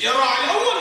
يرى على أول